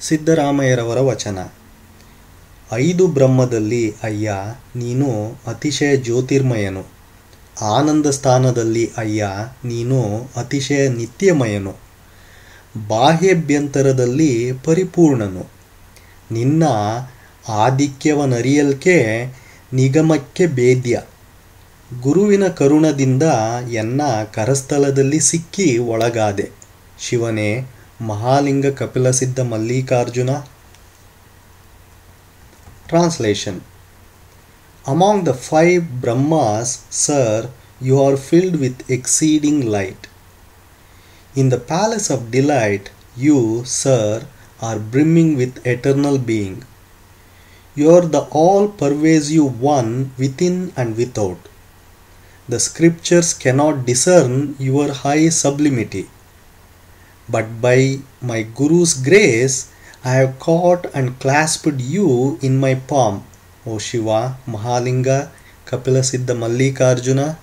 ಸಿದ್ದರಾಮಯ್ಯರವರ ವಚನ. ಐದು ಬ್ರಹ್ಮದಲ್ಲಿ ಅಯ್ಯ, ನೀನು ಅತಿಶಯ ಜ್ಯೋತಿರ್ಮಯನು. ಆನಂದ ಸ್ಥಾನದಲ್ಲಿ ಅಯ್ಯ, ನೀನು ಅತಿಶಯ ನಿತ್ಯಮಯನು. ಬಾಹ್ಯಭ್ಯಂತರದಲ್ಲಿ ಪರಿಪೂರ್ಣನು. ನಿನ್ನ ಆಧಿಕ್ಯವನರಿಯಲ್ಕೆ ನಿಗಮಕ್ಕೆ ಭೇದ್ಯ. ಗುರುವಿನ ಕರುಣದಿಂದ ಎನ್ನ ಕರಸ್ಥಲದಲ್ಲಿ ಸಿಕ್ಕಿ ಒಳಗಾದೆ. ಶಿವನೇ Mahalinga Kapila Siddha Mallikarjuna. Translation Among the five Brahmas, sir, you are filled with exceeding light. In the palace of delight, you, sir, are brimming with eternal being. You are the all pervasive one within and without. The scriptures cannot discern your high sublimity. But by my Guru's grace, I have caught and clasped you in my palm, O Shiva, Mahalinga, Kapilasiddha Mallikarjuna,